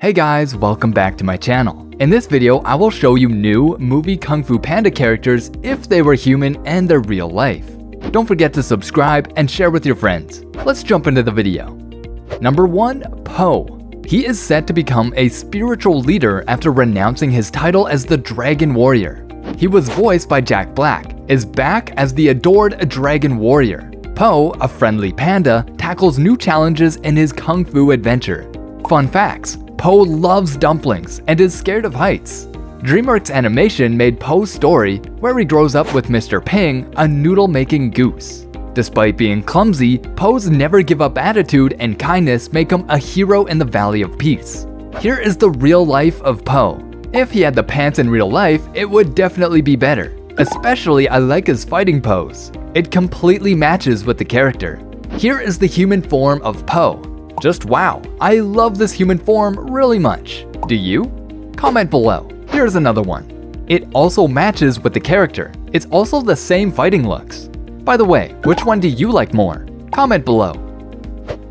Hey guys, welcome back to my channel. In this video, I will show you new movie Kung Fu Panda characters if they were human and their real life. Don't forget to subscribe and share with your friends. Let's jump into the video. Number 1. Po. He is set to become a spiritual leader after renouncing his title as the Dragon Warrior. He was voiced by Jack Black, is back as the adored Dragon Warrior. Po, a friendly panda, tackles new challenges in his kung fu adventure. Fun facts Po loves dumplings and is scared of heights. DreamWorks Animation made Po's story where he grows up with Mr. Ping, a noodle-making goose. Despite being clumsy, Po's never give up attitude and kindness make him a hero in the Valley of Peace. Here is the real life of Po. If he had the pants in real life, it would definitely be better. Especially I like his fighting pose. It completely matches with the character. Here is the human form of Po. Just wow, I love this human form really much. Do you? Comment below. Here's another one. It also matches with the character. It's also the same fighting looks. By the way, which one do you like more? Comment below.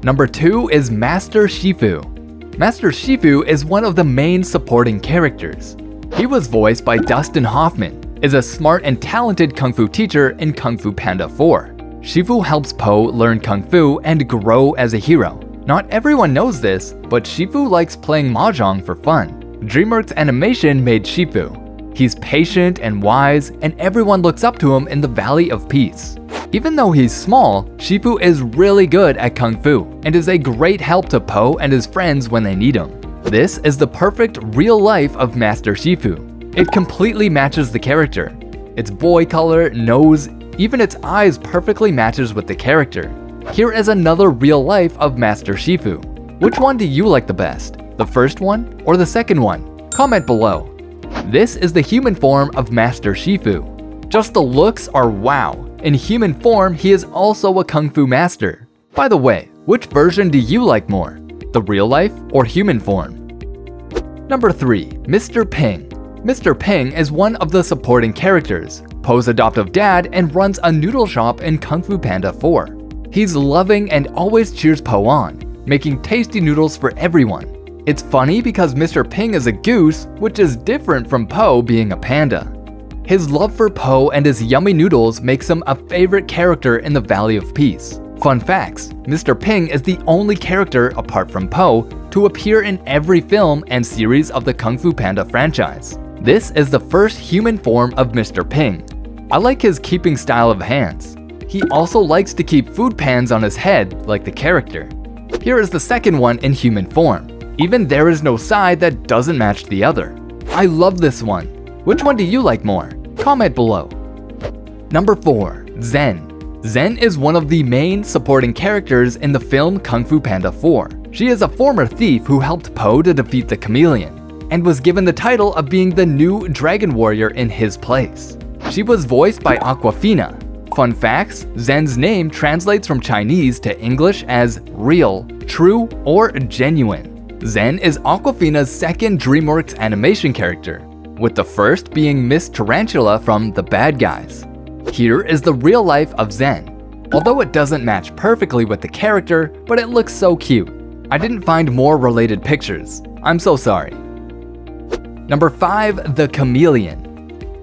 Number 2 is Master Shifu. Master Shifu is one of the main supporting characters. He was voiced by Dustin Hoffman, is a smart and talented kung fu teacher in Kung Fu Panda 4. Shifu helps Po learn kung fu and grow as a hero. Not everyone knows this, but Shifu likes playing mahjong for fun. DreamWorks Animation made Shifu. He's patient and wise, and everyone looks up to him in the Valley of Peace. Even though he's small, Shifu is really good at Kung Fu and is a great help to Po and his friends when they need him. This is the perfect real life of Master Shifu. It completely matches the character. Its boy color, nose, even its eyes perfectly matches with the character. Here is another real life of Master Shifu. Which one do you like the best? The first one or the second one? Comment below. This is the human form of Master Shifu. Just the looks are wow. In human form, he is also a kung fu master. By the way, which version do you like more? The real life or human form? Number 3. Mr. Ping Mr. Ping is one of the supporting characters, Po's adoptive dad and runs a noodle shop in Kung Fu Panda 4. He's loving and always cheers Po on, making tasty noodles for everyone. It's funny because Mr. Ping is a goose, which is different from Po being a panda. His love for Po and his yummy noodles makes him a favorite character in the Valley of Peace. Fun facts, Mr. Ping is the only character, apart from Po, to appear in every film and series of the Kung Fu Panda franchise. This is the first human form of Mr. Ping. I like his keeping style of hands. He also likes to keep food pans on his head, like the character. Here is the second one in human form. Even there is no side that doesn't match the other. I love this one. Which one do you like more? Comment below. Number 4. Zhen Zhen is one of the main supporting characters in the film Kung Fu Panda 4. She is a former thief who helped Po to defeat the chameleon, and was given the title of being the new Dragon Warrior in his place. She was voiced by Awkwafina, Fun facts, Zhen's name translates from Chinese to English as real, true, or genuine. Zen is Awkwafina's second DreamWorks animation character, with the first being Miss Tarantula from The Bad Guys. Here is the real life of Zen. Although it doesn't match perfectly with the character, but it looks so cute. I didn't find more related pictures. I'm so sorry. Number 5. The Chameleon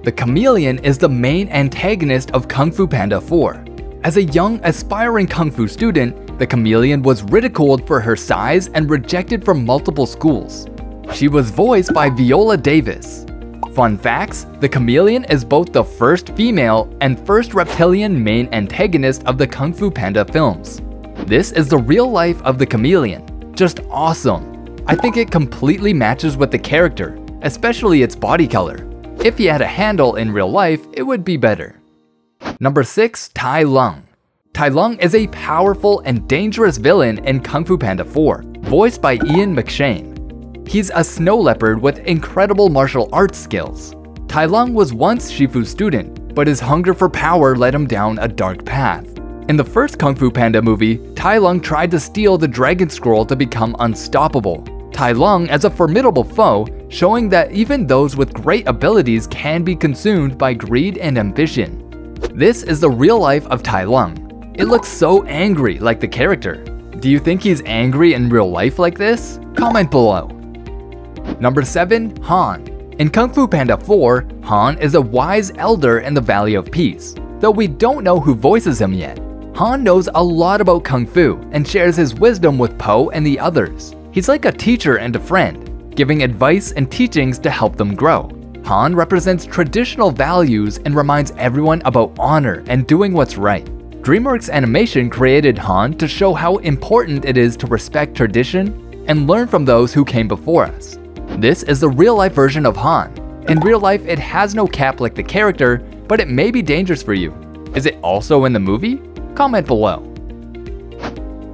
the chameleon is the main antagonist of Kung Fu Panda 4. As a young, aspiring Kung Fu student, the chameleon was ridiculed for her size and rejected from multiple schools. She was voiced by Viola Davis. Fun facts, the chameleon is both the first female and first reptilian main antagonist of the Kung Fu Panda films. This is the real life of the chameleon. Just awesome. I think it completely matches with the character, especially its body color. If he had a handle in real life, it would be better. Number 6. Tai Lung Tai Lung is a powerful and dangerous villain in Kung Fu Panda 4, voiced by Ian McShane. He's a snow leopard with incredible martial arts skills. Tai Lung was once Shifu's student, but his hunger for power led him down a dark path. In the first Kung Fu Panda movie, Tai Lung tried to steal the Dragon Scroll to become unstoppable. Tai Lung as a formidable foe, showing that even those with great abilities can be consumed by greed and ambition. This is the real life of Tai Lung. It looks so angry like the character. Do you think he's angry in real life like this? Comment below. Number 7. Han In Kung Fu Panda 4, Han is a wise elder in the Valley of Peace, though we don't know who voices him yet. Han knows a lot about Kung Fu and shares his wisdom with Po and the others. He's like a teacher and a friend, giving advice and teachings to help them grow. Han represents traditional values and reminds everyone about honor and doing what's right. DreamWorks Animation created Han to show how important it is to respect tradition and learn from those who came before us. This is the real-life version of Han. In real life, it has no cap like the character, but it may be dangerous for you. Is it also in the movie? Comment below.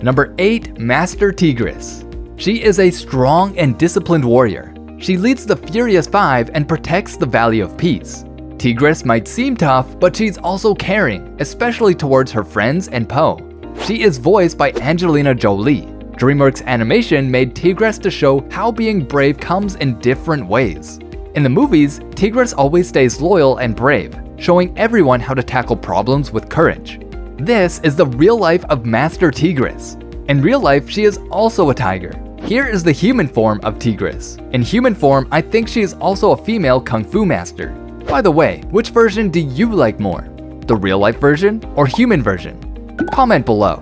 Number 8. Master Tigress she is a strong and disciplined warrior. She leads the Furious Five and protects the Valley of Peace. Tigress might seem tough, but she's also caring, especially towards her friends and Po. She is voiced by Angelina Jolie. DreamWorks Animation made Tigress to show how being brave comes in different ways. In the movies, Tigress always stays loyal and brave, showing everyone how to tackle problems with courage. This is the real life of Master Tigress. In real life, she is also a tiger, here is the human form of Tigress. In human form, I think she is also a female kung fu master. By the way, which version do you like more? The real life version or human version? Comment below.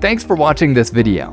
Thanks for watching this video.